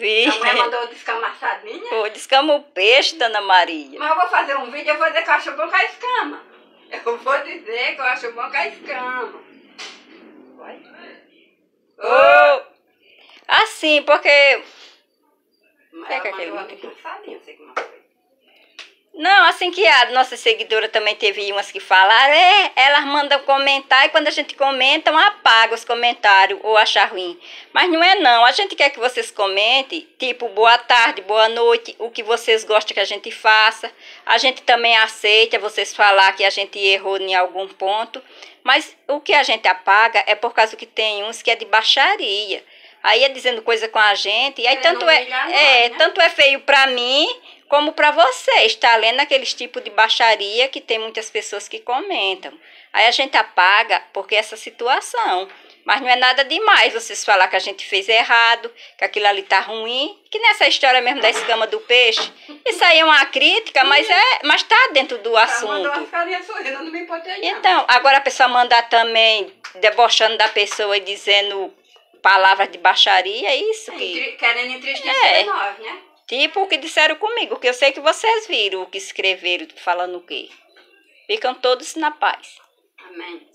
Vi. A mãe mandou descamar sardinha. Pô, descama o peixe, Dona Maria. Mas eu vou fazer um vídeo, eu vou dizer que eu acho bom com a escama. Eu vou dizer que eu acho bom com a escama. Vai. Ô, assim, porque Mas É que aquele mandou muito ali com sardinha, não sei como foi. Não, assim que a nossa seguidora também teve umas que falaram, é, elas mandam comentar e quando a gente comenta, apaga os comentários ou acha ruim. Mas não é não, a gente quer que vocês comentem, tipo, boa tarde, boa noite, o que vocês gostam que a gente faça. A gente também aceita vocês falar que a gente errou em algum ponto, mas o que a gente apaga é por causa que tem uns que é de baixaria. Aí é dizendo coisa com a gente, e aí Querendo tanto é, é, né? tanto é feio pra mim como para você, está lendo aqueles tipos de baixaria que tem muitas pessoas que comentam. Aí a gente apaga porque essa situação. Mas não é nada demais vocês falar que a gente fez errado, que aquilo ali tá ruim, que nessa história mesmo da escama do peixe. Isso aí é uma crítica, mas é, mas tá dentro do mandou assunto. Então, agora a pessoa mandar também debochando da pessoa e dizendo palavras de baixaria, é isso que Entri- Querendo entristecer É. nós, né? Tipo o que disseram comigo, que eu sei que vocês viram o que escreveram falando o quê. Ficam todos na paz. Amém.